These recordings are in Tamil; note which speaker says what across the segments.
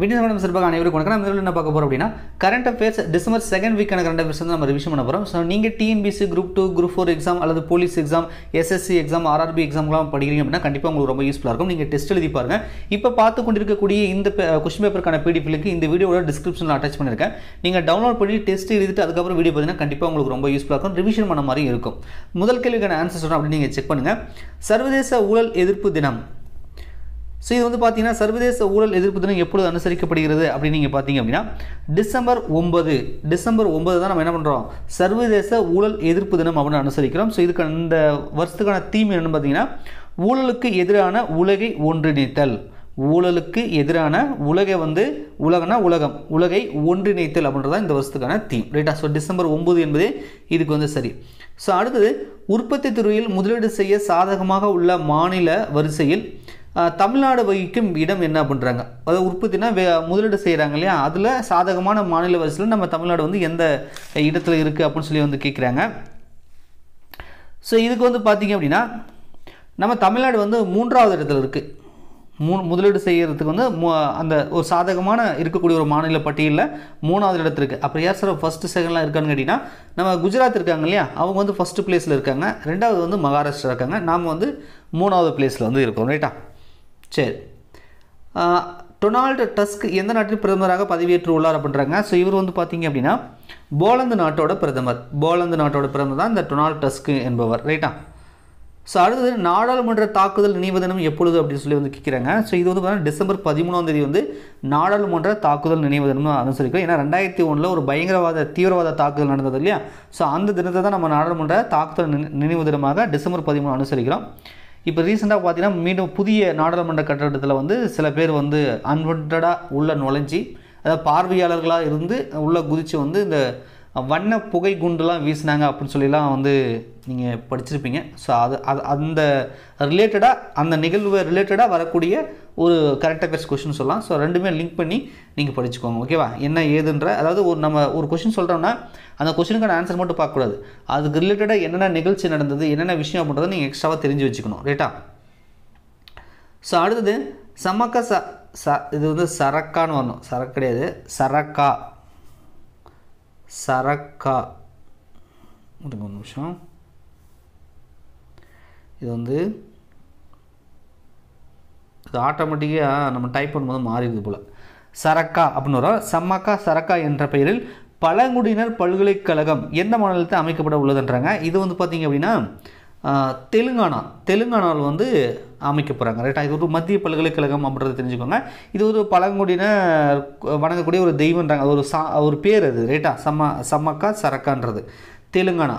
Speaker 1: விடியல் மேடம் சிறப்பாக அனைவருக்கும் வணக்கம். நம்ம இதில் என்ன பார்க்க போகிறோம் அப்படின்னா கரண்ட் அஃபேர்ஸ் டிசம்பர் செகண்ட் வீக்கான கரண்ட் அஃபேர்ஸ் வந்து நம்ம ரிவிஷன் பண்ண போகிறோம் ஸோ நீங்கள் TNPSC group two group four exam அல்லது police exam SSC exam RRB எக்ஸாம்லாம் படிக்கிறீங்க அப்படின்னா கண்டிப்பாக உங்களுக்கு ரொம்ப யூஸ்ஃபுல்லாக இருக்கும். நீங்கள் டெஸ்ட் எழுதி பாருங்க. இப்போ பார்த்து கொண்டிருக்கக்கூடிய இந்த கொஸ்டின் பேப்பருக்கான பிடிஎஃப் லிங்க் இந்த வீடியோட டிஸ்கிரிப்ஷனில் அட்டாச் பண்ணியிருக்கேன் நீங்கள் டவுன்லோட் பண்ணி டெஸ்ட் எழுதிட்டு அதுக்கப்புறம் வீடியோ பார்த்தீங்கன்னா கண்டிப்பாக உங்களுக்கு ரொம்ப யூஸ்ஃபுல்லாக இருக்கும். ரிவிஷன் பண்ண மாதிரி இருக்கும். முதல் கேள்விக்கான ஆன்சர் சொல்கிறோம் அப்படின்னு நீங்கள் செக் பண்ணுங்கள் சர்வதேச ஊழல் எதிர்ப்பு தினம். ஸோ இது வந்து பார்த்தீங்கன்னா சர்வதேச ஊழல் எதிர்ப்பு தினம் எப்பொழுது அனுசரிக்கப்படுகிறது அப்படின்னு நீங்கள் பார்த்தீங்க அப்படின்னா டிசம்பர் ஒன்பது. டிசம்பர் ஒன்பது தான் நம்ம என்ன பண்ணுறோம் சர்வதேச ஊழல் எதிர்ப்பு தினம் அப்படின்னு அனுசரிக்கிறோம். ஸோ இதுக்கு இந்த வருஷத்துக்கான தீம் என்னென்னு பார்த்தீங்கன்னா ஊழலுக்கு எதிரான உலகை ஒன்றிணைத்தல். ஊழலுக்கு எதிரான உலகை வந்து உலகனா உலகம். உலகை ஒன்றிணைத்தல் அப்படின்றது தான் இந்த வருஷத்துக்கான தீம் ரைட்டா ஸோ டிசம்பர் ஒம்பது என்பது இதுக்கு வந்து சரி. ஸோ அடுத்தது உற்பத்தி துறையில் முதலீடு செய்ய சாதகமாக உள்ள மாநில வரிசையில் தமிழ்நாடு வகிக்கும் இடம் என்ன பண்ணுறாங்க அதாவது உற்பத்தினா வே முதலீடு செய்கிறாங்க இல்லையா? அதில் சாதகமான மாநில வரிசையில் நம்ம தமிழ்நாடு வந்து எந்த இடத்துல இருக்குது அப்படின்னு சொல்லி வந்து கேட்குறாங்க ஸோ இதுக்கு வந்து பார்த்திங்க அப்படின்னா நம்ம தமிழ்நாடு வந்து மூன்றாவது இடத்துல இருக்குது மூணு முதலீடு செய்கிறதுக்கு வந்து மூ- அந்த ஒரு சாதகமான இருக்கக்கூடிய ஒரு மாநில பட்டியலில் மூணாவது இடத்துல இருக்குது அப்புறம் யார் சார் ஃபஸ்ட்டு செகண்ட்லாம் இருக்கான்னு கேட்டிங்கன்னா நம்ம குஜராத் இருக்காங்க இல்லையா? அவங்க வந்து ஃபஸ்ட்டு பிளேஸில் இருக்காங்க. ரெண்டாவது வந்து மகாராஷ்டிரா இருக்காங்க. நாம் வந்து மூணாவது பிளேஸில் வந்து இருக்கோம் ரைட்டா சரி. டொனால்டு டஸ்க் எந்த நாட்டின் பிரதமராக பதவியேற்று உள்ளார் அப்படின்றாங்க. ஸோ இவர் வந்து பார்த்தீங்க அப்படின்னா போலந்து நாட்டோட பிரதமர். போலந்து நாட்டோட பிரதமர் தான் இந்த டொனால்டு டஸ்க் என்பவர் ரைட்டா ஸோ அடுத்தது நாடாளுமன்ற தாக்குதல் நினைவு தினம் எப்பொழுது அப்படின்னு சொல்லி வந்து கேட்குறாங்க. ஸோ இது வந்து பார்த்தீங்கன்னா டிசம்பர் பதிமூணாம் தேதி வந்து நாடாளுமன்ற தாக்குதல் நினைவு தினம் அனுசரிக்கும். ஏன்னா ரெண்டாயிரத்தி ஒன்றில் ஒரு பயங்கரவாத தீவிரவாத தாக்குதல் நடந்தது இல்லையா? ஸோ அந்த தினத்தை தான் நம்ம நாடாளுமன்ற தாக்குதல் நினைவு தினமாக டிசம்பர் பதிமூணு அனுசரிக்கிறோம். இப்போ ரீசெண்டாக பார்த்தீங்கன்னா மீண்டும் புதிய நாடாளுமன்ற கட்டடத்தில் வந்து சில பேர் வந்து அன்வான்டாக உள்ள நுழைஞ்சி அதாவது பார்வையாளர்களாக இருந்து உள்ளே குதித்து வந்து இந்த வண்ண புகை குண்டுலாம் வீசினாங்க அப்படின்னு சொல்லிலாம் வந்து நீங்கள் படிச்சிருப்பீங்க. ஸோ அது அது அந்த ரிலேட்டடாக அந்த நிகழ்வு ரிலேட்டடாக வரக்கூடிய ஒரு கரெக்டாக அஃபேர்ஸ் கொஷின் சொல்லலாம். ஸோ ரெண்டுமே லிங்க் பண்ணி நீங்கள் படிச்சுக்கோங்க ஓகேவா என்ன ஏதுன்ற அதாவது ஒரு நம்ம ஒரு கொஷின் சொல்கிறோம்னா அந்த கொஷினுக்கான ஆன்சர் மட்டும் பார்க்கக்கூடாது. அதுக்கு ரிலேட்டடாக என்னென்ன நிகழ்ச்சி நடந்தது என்னென்ன விஷயம் அப்படின்றத நீங்கள் எக்ஸ்ட்ராவாக தெரிஞ்சு வச்சுக்கணும் ரைட்டா ஸோ அடுத்தது சமக்க ச ச இது வந்து சரக்கான்னு வரணும். சரக்கு கிடையாது. சரக்கா. சரக்கா. ஒரு நிமிஷம். இது வந்து இது ஆட்டோமேட்டிக்காக நம்ம டைப் பண்ணும்போது மாறிடுது போல். சரக்கா அப்படின்னு வரும் சம்மக்கா சரக்கா என்ற பெயரில் பழங்குடியினர் பல்கலைக்கழகம் எந்த மாநிலத்தில் அமைக்கப்பட உள்ளதுன்றாங்க? இது வந்து பார்த்தீங்க அப்படின்னா தெலுங்கானா. தெலுங்கானாவில் வந்து அமைக்க போகிறாங்க ரைட்டா இது ஒரு மத்திய பல்கலைக்கழகம் அப்படின்றத தெரிஞ்சுக்கோங்க. இது ஒரு பழங்குடியினர் வணங்கக்கூடிய ஒரு தெய்வன்றாங்க அது ஒரு சா ஒரு பேர் அது. ரைட்டா சம்ம சம்மக்கா சரக்கான்றது. தெலுங்கானா.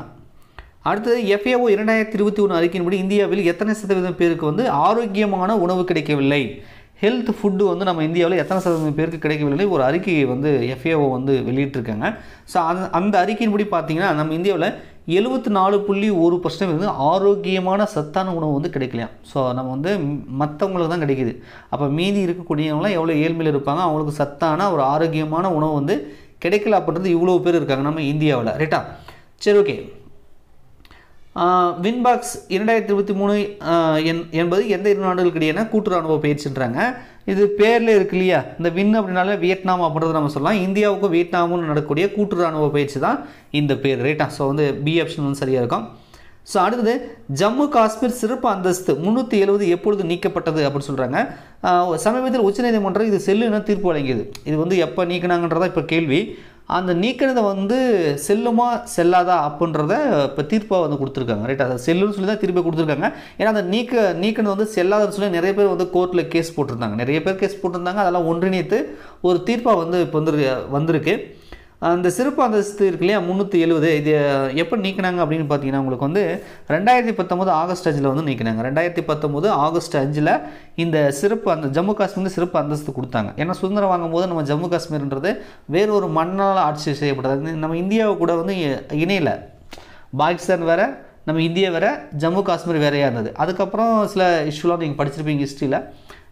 Speaker 1: அடுத்தது எஃப்ஏஓ இரண்டாயிரத்தி இருபத்தி ஒன்று அறிக்கையின்படி இந்தியாவில் எத்தனை சதவீதம் பேருக்கு வந்து ஆரோக்கியமான உணவு கிடைக்கவில்லை? ஹெல்த் ஃபுட்டு வந்து நம்ம இந்தியாவில் எத்தனை சதவீதம் பேருக்கு கிடைக்கவில்லை? ஒரு அறிக்கையை வந்து எஃப்ஏஓ வந்து வெளியிட்டிருக்காங்க. ஸோ அந்த அந்த அறிக்கையின்படி பார்த்தீங்கன்னா நம்ம இந்தியாவில் எழுபத்தி நாலு புள்ளி ஒரு பர்சன்ட் வந்து ஆரோக்கியமான சத்தான உணவு வந்து கிடைக்கலையாம் ஸோ நம்ம வந்து மற்றவங்களுக்கு தான் கிடைக்குது. அப்போ மீதி இருக்கக்கூடியவங்களாம் எவ்வளோ ஏழ்மையில் இருப்பாங்க? அவங்களுக்கு சத்தான ஒரு ஆரோக்கியமான உணவு வந்து கிடைக்கல அப்படின்றது இவ்வளோ பேர் இருக்காங்க நம்ம இந்தியாவில் ரைட்டா சரி ஓகே வின்பாக்ஸ் இரண்டாயிரத்தி இருபத்தி மூணு என் என்பது எந்த இரு நாடுகளுக்கு இடையேனா கூட்டு ராணுவ பயிற்சின்றாங்க. இது பேரில் இருக்கு இல்லையா? இந்த வின் அப்படின்னால வியட்நாம் அப்படின்றத நம்ம சொல்லலாம். இந்தியாவுக்கும் வியட்நாமும் நடக்கக்கூடிய கூட்டு ராணுவ பயிற்சி தான் இந்த பேர் ரைட்டா ஸோ வந்து பி ஆப்ஷன் வந்து சரியாக இருக்கும். ஸோ அடுத்தது ஜம்மு காஷ்மீர் சிறப்பு அந்தஸ்து முந்நூற்றி எழுபது எப்பொழுது நீக்கப்பட்டது அப்படின்னு சொல்கிறாங்க சமீபத்தில் உச்சநீதிமன்றம் இது செல்லுன்னு தீர்ப்பு வழங்கியது. இது வந்து எப்போ நீக்கினாங்கன்றதா இப்போ கேள்வி. அந்த நீக்கினதை வந்து செல்லுமா செல்லாதா அப்படின்றத இப்போ தீர்ப்பாக வந்து கொடுத்துருக்காங்க ரைட் அதை செல்லுன்னு சொல்லி தான் திருப்பி கொடுத்துருக்காங்க. ஏன்னா அந்த நீக்க நீக்கினது வந்து செல்லாதுன்னு சொல்லி நிறைய பேர் வந்து கோர்ட்டில் கேஸ் போட்டிருந்தாங்க. நிறைய பேர் கேஸ் போட்டிருந்தாங்க. அதெல்லாம் ஒன்றிணைத்து ஒரு தீர்ப்பாக வந்து இப்போ வந்து வந்திருக்கு. அந்த சிறப்பு அந்தஸ்து இருக்கு இல்லையா? முந்நூற்றி எழுபது இது எப்போ நீக்கினாங்க அப்படின்னு பார்த்தீங்கன்னா உங்களுக்கு வந்து ரெண்டாயிரத்தி பத்தொம்போது ஆகஸ்ட் அஞ்சில் வந்து நீக்கினாங்க. ரெண்டாயிரத்தி பத்தொம்போது ஆகஸ்ட் அஞ்சில் இந்த சிறப்பு அந்த ஜம்மு காஷ்மீர் சிறப்பு அந்தஸ்து கொடுத்தாங்க. ஏன்னா சுதந்திரம் வாங்கும்போது நம்ம ஜம்மு காஷ்மீர்ன்றது வேறு ஒரு மண்ணால் ஆட்சி செய்யப்பட்டது. நம்ம இந்தியாவை கூட வந்து இணையலை. பாகிஸ்தான் வேற நம்ம இந்தியா வேற ஜம்மு காஷ்மீர் வேறையாக இருந்தது. அதுக்கப்புறம் சில இஷ்யூலாம் நீங்கள் படிச்சிருப்பீங்க ஹிஸ்ட்ரியில்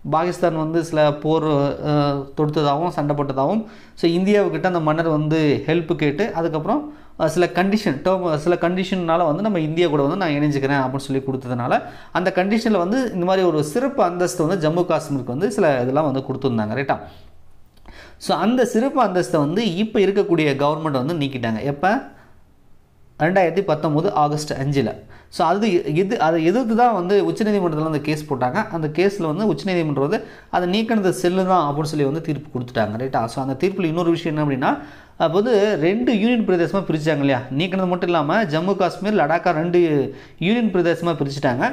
Speaker 1: பாகிஸ்தான் வந்து சில போர் தொடுத்ததாகவும் சண்டை போட்டதாகவும் ஸோ இந்தியாவுக்கிட்ட அந்த மன்னர் வந்து ஹெல்ப் கேட்டு அதுக்கப்புறம் சில கண்டிஷன் டேர்ம் சில கண்டிஷன்னால வந்து நம்ம இந்தியா கூட வந்து நான் இணைஞ்சுக்கிறேன் அப்படின்னு சொல்லி கொடுத்ததுனால அந்த கண்டிஷனில் வந்து இந்த மாதிரி ஒரு சிறப்பு அந்தஸ்து வந்து ஜம்மு காஷ்மீருக்கு வந்து சில இதெல்லாம் வந்து கொடுத்துருந்தாங்க ரைட்டா ஸோ அந்த சிறப்பு அந்தஸ்தை வந்து இப்போ இருக்கக்கூடிய கவர்மெண்ட் வந்து நீக்கிட்டாங்க. எப்போ? ரெண்டாயிரத்தி பத்தொம்போது ஆகஸ்ட் அஞ்சில். ஸோ அது எது அதை எதிர்த்து தான் வந்து உச்சநீதிமன்றத்தில் அந்த கேஸ் போட்டாங்க. அந்த கேஸில் வந்து உச்சநீதிமன்றம் வந்து அதை நீக்கினது செல்லு தான் அப்படின்னு சொல்லி வந்து தீர்ப்பு கொடுத்துட்டாங்க ரைட்டா ஸோ அந்த தீர்ப்பில் இன்னொரு விஷயம் என்ன அப்படின்னா அப்போ வந்து ரெண்டு யூனியன் பிரதேசமாக பிரித்தாங்க இல்லையா? நீக்கினது மட்டும் இல்லாமல் ஜம்மு காஷ்மீர் லடாக்கா ரெண்டு யூனியன் பிரதேசமாக பிரிச்சுட்டாங்க.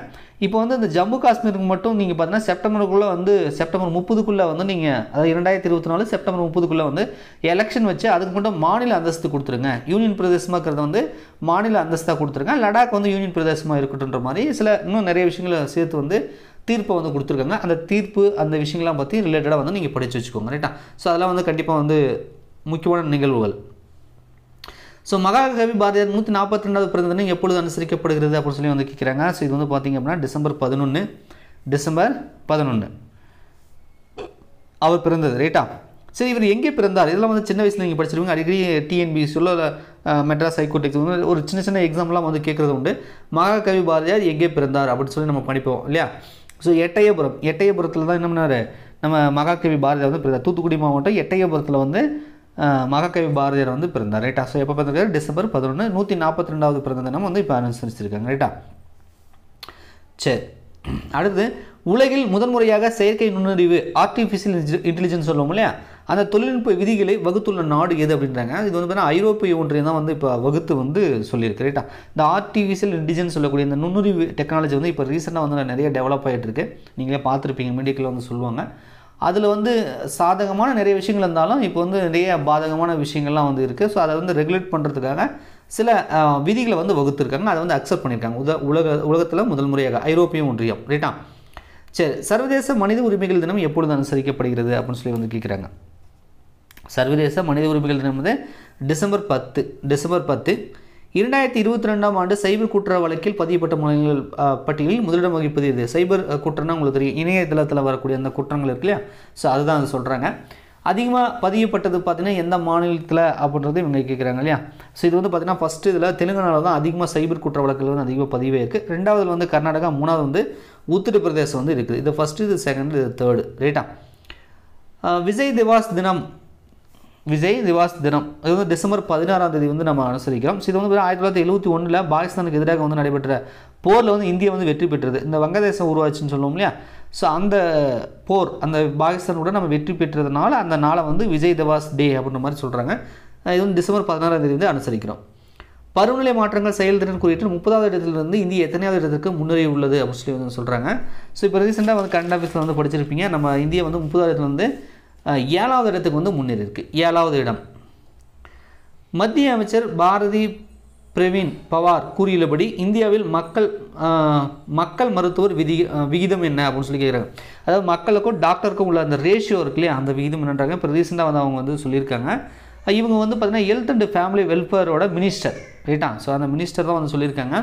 Speaker 1: இப்போ வந்து இந்த ஜம்மு காஷ்மீருக்கு மட்டும் நீங்கள் பார்த்தீங்கன்னா செப்டம்பருக்குள்ளே வந்து செப்டம்பர் முப்பதுக்குள்ளே வந்து நீங்கள் அதாவது இரண்டாயிரத்தி இருபத்தி நாலு செப்டம்பர் முப்பதுக்குள்ளே வந்து எலெக்ஷன் வச்சு அதுக்கு மட்டும் மாநில அந்தஸ்து கொடுத்துருங்க. யூனியன் பிரதேசமாக வந்து மாநில அந்தஸ்தாக கொடுத்துருங்க. லடாக் வந்து யூனியன் பிரதேசமாக இருக்கட்டுன்ற மாதிரி சில இன்னும் நிறைய விஷயங்களை சேர்த்து வந்து தீர்ப்பை வந்து கொடுத்துருக்காங்க. அந்த தீர்ப்பு அந்த விஷயங்கள்லாம் பற்றி ரிலேட்டடாக வந்து நீங்கள் படித்து வச்சுக்கோங்க. ரைட்டா ஸோ அதெல்லாம் வந்து கண்டிப்பாக வந்து முக்கியமான நிகழ்வுகள். ஸோ மகாகவி பாரதியார் நூற்றி நாற்பத்தி ரெண்டாவது பிறந்த தினம் எப்பொழுது அனுசரிக்கப்படுகிறது அப்படின்னு சொல்லி வந்து கேட்குறாங்க ஸோ இது வந்து பார்த்திங்க அப்படின்னா டிசம்பர் பதினொன்று டிசம்பர் பதினொன்று அவர் பிறந்தது ரைட்டா சரி இவர் எங்கே பிறந்தார்? இதெல்லாம் வந்து சின்ன வயசில் நீங்கள் படிச்சிருவீங்க அடிக்கடி டிஎன்பிசியில் மெட்ராஸ் ஹைகோர்ட் வந்து ஒரு சின்ன சின்ன எக்ஸாம்லாம் வந்து கேட்குறது உண்டு. மகாகவி பாரதியார் எங்கே பிறந்தார் அப்படின்னு சொல்லி நம்ம படிப்போம் இல்லையா? ஸோ எட்டயபுரம் எட்டயபுரத்தில் தான் என்ன பண்ணார்? நம்ம மகாகவி பாரதியார் வந்து பிறந்தார். தூத்துக்குடி மாவட்டம் எட்டயபுரத்தில் வந்து மகாகவி பாரதியார் வந்து பிறந்தார் ரைட்டா ஸோ எப்போ பிறந்திருக்காரு? டிசம்பர் பதினொன்று நூற்றி நாற்பத்தி ரெண்டாவது பிறந்த தினம் வந்து இப்போ அனுசரிச்சிருக்காங்க ரைட்டா சரி. அடுத்து உலகில் முதன்முறையாக செயற்கை நுண்ணறிவு ஆர்டிஃபிஷியல் இன்டெலிஜென்ஸ் சொல்லுவோம் இல்லையா? அந்த தொழில்நுட்ப விதிகளை வகுத்துள்ள நாடு எது அப்படின்றாங்க? இது வந்து பார்த்தீங்கன்னா ஐரோப்பிய ஒன்றியம் தான் வந்து இப்போ வகுத்து வந்து சொல்லியிருக்கு ரைட்டா இந்த ஆர்டிஃபிஷியல் இன்டெலிஜென்ஸ் சொல்லக்கூடிய இந்த நுண்ணுறிவு டெக்னாலஜி வந்து இப்போ ரீசெண்டாக வந்து நிறைய டெவலப் ஆகிட்டு இருக்கு. நீங்களே பார்த்துருப்பீங்க மீடியாக்கில் வந்து சொல்லுவாங்க. அதில் வந்து சாதகமான நிறைய விஷயங்கள் இருந்தாலும் இப்போ வந்து நிறைய பாதகமான விஷயங்கள்லாம் வந்து இருக்குது ஸோ அதை வந்து ரெகுலேட் பண்ணுறதுக்காக சில விதிகளை வந்து வகுத்துருக்காங்க. அதை வந்து அக்செப்ட் பண்ணியிருக்காங்க. உத உலக உலகத்தில் முதல் முறையாக ஐரோப்பிய ஒன்றியம் ரைட்டா சரி சர்வதேச மனித உரிமைகள் தினம் எப்பொழுது அனுசரிக்கப்படுகிறது அப்படின்னு சொல்லி வந்து கேட்குறாங்க சர்வதேச மனித உரிமைகள் தினம் வந்து டிசம்பர் பத்து டிசம்பர் பத்து இரண்டாயிரத்தி இருபத்தி ரெண்டாம் ஆண்டு சைபர் குற்ற வழக்கில் பதியப்பட்ட முறைகள் பட்டியலில் முதலிடம் வகிப்பது இது சைபர் குற்றம்னா உங்களுக்கு தெரியும். இணையதளத்தில் வரக்கூடிய அந்த குற்றங்கள் இருக்கு இல்லையா? ஸோ அதுதான் அது சொல்கிறாங்க அதிகமாக பதியப்பட்டது பார்த்தீங்கன்னா எந்த மாநிலத்தில் அப்படின்றது இவங்க கேட்குறாங்க இல்லையா? ஸோ இது வந்து பார்த்தீங்கன்னா ஃபஸ்ட்டு இதில் தெலுங்கானாவில் தான் அதிகமாக சைபர் குற்ற வழக்குகள் வந்து அதிகமாக பதிவே இருக்குது ரெண்டாவது வந்து கர்நாடகா மூணாவது வந்து உத்தரப்பிரதேசம் வந்து இருக்குது. இது ஃபஸ்ட்டு இது செகண்ட் இது தேர்டு ரைட்டா விஜய் திவாஸ் தினம் விஜய் திவாஸ் தினம். அது வந்து டிசம்பர் பதினாறாம் தேதி வந்து நம்ம அனுசரிக்கிறோம். இது வந்து ஆயிரத்தி தொள்ளாயிரத்தி எழுபத்தி ஒன்றில் பாகிஸ்தானுக்கு எதிராக வந்து நடைபெற்ற போரில் வந்து இந்தியா வந்து வெற்றி பெற்றது. இந்த வங்கதேசம் உருவாச்சுன்னு சொல்லுவோம் இல்லையா? ஸோ அந்த போர் அந்த பாகிஸ்தானோட நம்ம வெற்றி பெற்றதுனால அந்த நாளை வந்து விஜய் திவாஸ் டே அப்படின்ற மாதிரி சொல்கிறாங்க இது வந்து டிசம்பர் பதினாறாம் தேதி வந்து அனுசரிக்கிறோம். பருவநிலை மாற்றங்கள் செயல்திறன் குறித்து முப்பதாவது இடத்துலேருந்து இந்தியா எத்தனையாவது இடத்துக்கு முன்னேறி உள்ளது அப்படின்னு சொல்லி வந்து சொல்கிறாங்க ஸோ இப்போ ரீசெண்டாக வந்து கரண்ட் ஆஃபீஸில் வந்து படிச்சிருப்பீங்க. நம்ம இந்தியா வந்து முப்பதாவது இடத்துல வந்து ஏழாவது இடத்துக்கு வந்து முன்னேறி இருக்குது ஏழாவது இடம். மத்திய அமைச்சர் பாரதி பிரவீன் பவார் கூறியுள்ளபடி இந்தியாவில் மக்கள் மக்கள் மருத்துவர் விதி விகிதம் என்ன அப்படின்னு சொல்லி கேட்குறாங்க அதாவது மக்களுக்கும் டாக்டருக்கும் உள்ள அந்த ரேஷியோ இருக்கு இல்லையா? அந்த விகிதம் என்னன்றாங்க. இப்போ ரீசெண்டாக வந்து அவங்க வந்து சொல்லியிருக்காங்க. இவங்க வந்து பார்த்திங்கன்னா ஹெல்த் அண்ட் ஃபேமிலி வெல்ஃபேரோட மினிஸ்டர் ரைட்டா ஸோ அந்த மினிஸ்டர் தான் வந்து சொல்லியிருக்காங்க.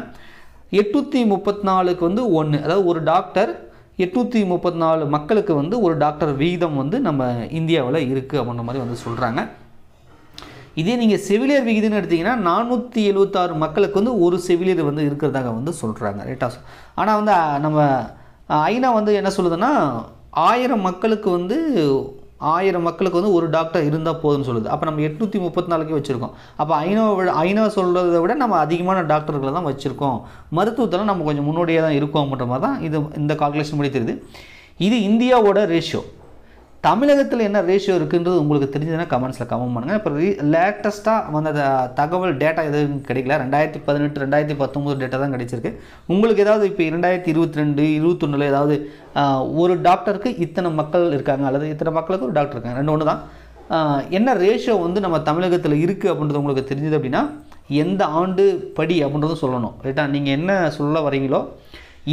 Speaker 1: எட்நூற்றி முப்பத்தி நாலுக்கு வந்து ஒன்று அதாவது ஒரு டாக்டர் எட்நூற்றி முப்பத்தி நாலு மக்களுக்கு வந்து ஒரு டாக்டர் விகிதம் வந்து நம்ம இந்தியாவில் இருக்குது அப்படின்ற மாதிரி வந்து சொல்கிறாங்க இதே நீங்கள் செவிலியர் விகிதம்னு எடுத்திங்கன்னா நானூற்றி எழுபத்தாறு மக்களுக்கு வந்து ஒரு செவிலியர் வந்து இருக்கிறதாக வந்து சொல்கிறாங்க ரைட்டாக ஆனால் வந்து நம்ம ஐநா வந்து என்ன சொல்லுதுன்னா ஆயிரம் மக்களுக்கு வந்து ஆயிரம் மக்களுக்கு வந்து ஒரு டாக்டர் இருந்தால் போதும்னு சொல்லுது. அப்போ நம்ம எட்நூற்றி முப்பத்தி நாலுக்கே வச்சுருக்கோம். அப்போ ஐநோவை விட ஐநா சொல்கிறத விட நம்ம அதிகமான டாக்டர்களை தான் வச்சுருக்கோம். மருத்துவத்தில் நம்ம கொஞ்சம் முன்னோடியாக தான் இருக்கோம் அப்படின்ற மாதிரி தான் இது இந்த கால்குலேஷன் படி தெரியுது. இது இந்தியாவோட ரேஷியோ தமிழகத்தில் என்ன ரேஷியோ இருக்குன்றது உங்களுக்கு தெரிஞ்சதுன்னா கமெண்ட்ஸில் கமெண்ட் பண்ணுங்கள் இப்போ ரீ லேட்டஸ்ட்டாக வந்த தகவல் டேட்டா எதுவும் கிடைக்கல. ரெண்டாயிரத்தி பதினெட்டு ரெண்டாயிரத்தி பத்தொம்போது டேட்டா தான் கிடைச்சிருக்கு. உங்களுக்கு ஏதாவது இப்போ ரெண்டாயிரத்தி இருபத்தி ரெண்டு இருபத்தொன்னில் ஏதாவது ஒரு டாக்டருக்கு இத்தனை மக்கள் இருக்காங்க அல்லது இத்தனை மக்களுக்கு ஒரு டாக்டர் இருக்காங்க ரெண்டு ஒன்று தான் என்ன ரேஷியோ வந்து நம்ம தமிழகத்தில் இருக்குது அப்படின்றது உங்களுக்கு தெரிஞ்சது அப்படின்னா எந்த ஆண்டு படி அப்படின்றதும் சொல்லணும். ரைட்டா நீங்கள் என்ன சொல்ல வரீங்களோ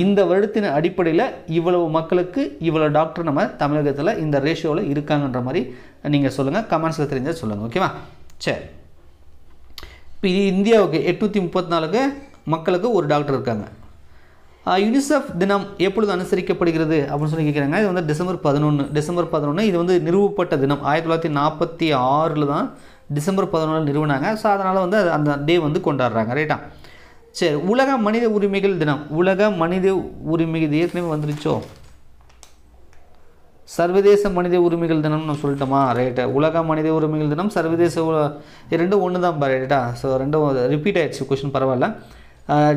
Speaker 1: இந்த வருடத்தின் அடிப்படையில் இவ்வளவு மக்களுக்கு இவ்வளோ டாக்டர் நம்ம தமிழகத்தில் இந்த ரேஷியோவில் இருக்காங்கன்ற மாதிரி நீங்கள் சொல்லுங்கள் கமெண்ட்ஸில் தெரிஞ்சால் சொல்லுங்கள் ஓகேவா சரி. இப்போ இது இந்தியாவுக்கு எட்நூற்றி முப்பத்தி நாலுக்கு மக்களுக்கு ஒரு டாக்டர் இருக்காங்க. யுனிசெஃப் தினம் எப்பொழுது அனுசரிக்கப்படுகிறது அப்படின்னு சொல்லி கேட்குறாங்க இது வந்து டிசம்பர் பதினொன்று டிசம்பர் பதினொன்று இது வந்து நிறுவப்பட்ட தினம். ஆயிரத்தி தொள்ளாயிரத்தி நாற்பத்தி ஆறில் தான் டிசம்பர் பதினொன்று நிறுவனாங்க. ஸோ அதனால் வந்து அந்த டே வந்து கொண்டாடுறாங்க ரைட்டா சரி உலக மனித உரிமைகள் தினம். உலக மனித உரிமை இது ஏற்கனவே வந்துருச்சோ? சர்வதேச மனித உரிமைகள் தினம்னு நான் சொல்லிட்டோமா? ரைட்டா உலக மனித உரிமைகள் தினம் சர்வதேச ரெண்டும் ஒன்று தான் ரைட்டா ஸோ ரெண்டும் ரிப்பீட் ஆயிடுச்சு கொஷின் பரவாயில்ல.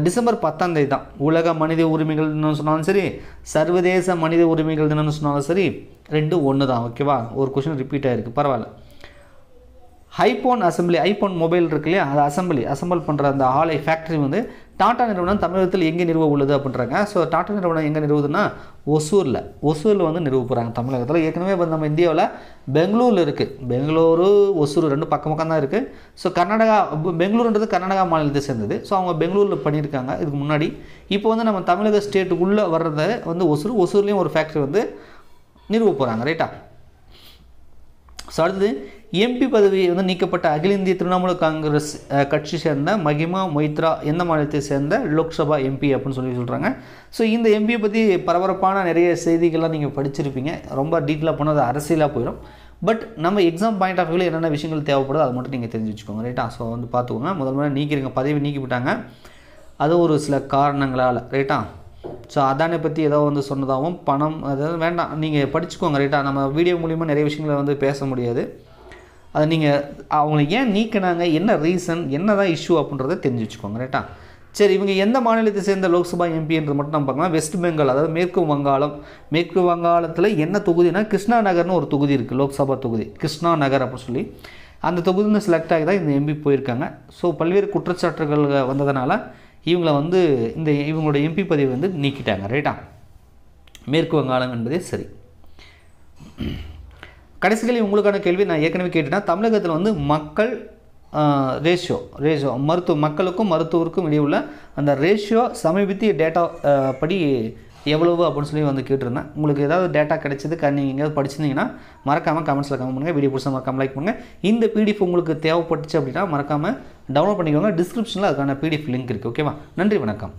Speaker 1: டிசம்பர் பத்தாம் தேதி தான். உலக மனித உரிமைகள் தினம்னு சொன்னாலும் சரி சர்வதேச மனித உரிமைகள் தினம்னு சொன்னாலும் சரி ரெண்டும் ஒன்று தான் ஓகேவா ஒரு கொஷின் ரிப்பீட் ஆயிருக்கு பரவாயில்ல. ஐபோன் அசம்பிளி ஐபோன் மொபைல் இருக்கு இல்லையா? அது அசம்பிளி அசம்பிள் பண்ணுற அந்த ஆலை ஃபேக்ட்ரி வந்து டாடா நிறுவனம் தமிழகத்தில் எங்கே நிறுவ உள்ளது அப்படின்றாங்க. ஸோ டாடா நிறுவனம் எங்கே நிறுவுதுன்னா ஒசூரில். ஒசூரில் வந்து நிறுவ போகிறாங்க தமிழகத்தில். ஏற்கனவே வந்து நம்ம இந்தியாவில் பெங்களூரில் இருக்குது பெங்களூரு ஒசூர் ரெண்டு பக்கம் பக்கம் தான் இருக்குது ஸோ கர்நாடகா பெங்களூருன்றது கர்நாடகா மாநிலத்தை சேர்ந்தது. ஸோ அவங்க பெங்களூரில் பண்ணியிருக்காங்க. இதுக்கு முன்னாடி இப்போ வந்து நம்ம தமிழக ஸ்டேட்டுக்குள்ளே வர்றத வந்து ஒசூர் ஒசூர்லேயும் ஒரு ஃபேக்ட்ரி வந்து நிறுவ போகிறாங்க ரைட்டா ஸோ அடுத்தது எம்பி பதவி வந்து நீக்கப்பட்ட அகில இந்திய திரிணாமுல் காங்கிரஸ் கட்சி சேர்ந்த மகிமா மொய்த்ரா எந்த மாநிலத்தை சேர்ந்த லோக்சபா எம்பி அப்படின்னு சொல்லி சொல்கிறாங்க ஸோ இந்த எம்பியை பற்றி பரபரப்பான நிறைய செய்திகள்லாம் நீங்கள் படிச்சிருப்பீங்க. ரொம்ப டீட்டெயிலாக போனால் அது அரசியலாக போயிடும் பட் நம்ம எக்ஸாம் பாயிண்ட் ஆஃப் வியூவில் என்னென்ன விஷயங்கள் தேவைப்படுதோ அதை மட்டும் நீங்கள் தெரிஞ்சு வச்சுக்கோங்க ரைட்டா ஸோ வந்து பார்த்துக்கோங்க. முதல் முறை நீக்கிறீங்க பதவி நீக்கி விட்டாங்க அது ஒரு சில காரணங்களால் ரைட்டா ஸோ அதானே பற்றி ஏதோ வந்து சொன்னதாகவும் பணம் அதாவது வேண்டாம். நீங்கள் படிச்சுக்கோங்க ரைட்டா நம்ம வீடியோ மூலிமா நிறைய விஷயங்களை வந்து பேச முடியாது. அதை நீங்கள் அவங்களை ஏன் நீக்கினாங்க? என்ன ரீசன் என்ன தான் இஷ்யூ அப்படின்றத தெரிஞ்சு வச்சுக்கோங்க ரைட்டா சரி இவங்க எந்த மாநிலத்தை சேர்ந்த லோக்சபா எம்பின்றது மட்டும் நம்ம பார்க்கலாம். வெஸ்ட் பெங்கால் அதாவது மேற்கு வங்காளம். மேற்கு வங்காளத்தில் என்ன தொகுதினா கிருஷ்ணா நகர்னு ஒரு தொகுதி இருக்குது லோக்சபா தொகுதி. கிருஷ்ணா நகர் அப்படின்னு சொல்லி. அந்த தொகுதியில் செலக்ட் ஆகி தான் இந்த எம்பி போயிருக்காங்க. ஸோ பல்வேறு குற்றச்சாட்டுகள் வந்ததுனால இவங்களை வந்து இந்த இவங்களோட எம்பி பதவி வந்து நீக்கிட்டாங்க ரைட்டா மேற்கு வங்காளம் என்பதே சரி. கடைசிகளில் உங்களுக்கான கேள்வி நான் ஏற்கனவே கேட்டுட்டேன். தமிழகத்தில் வந்து மக்கள் ரேஷியோ ரேஷியோ மருத்துவ மக்களுக்கும் மருத்துவருக்கும் இடையே உள்ள அந்த ரேஷியோ சமீபத்திய டேட்டா படி எவ்வளவு அப்படின்னு சொல்லி வந்து கேட்டிருந்தேன். உங்களுக்கு ஏதாவது டேட்டா கிடைச்சது நீங்கள் எங்கேயாவது படிச்சிருந்தீங்கன்னா மறக்காமல் கமெண்ட்ஸில் கமெண்ட் பண்ணுங்கள் வீடியோ பிடிச்ச மறக்காமல் லைக் பண்ணுங்கள் இந்த பிடிஎஃப் உங்களுக்கு தேவைப்பட்டுச்சு அப்படின்னா மறக்காமல் டவுன்லோட் பண்ணிக்கோங்க. டிஸ்கிரிப்ஷனில் அதுக்கான பிடிஎஃப் லிங்க் இருக்குது ஓகேவா நன்றி வணக்கம்.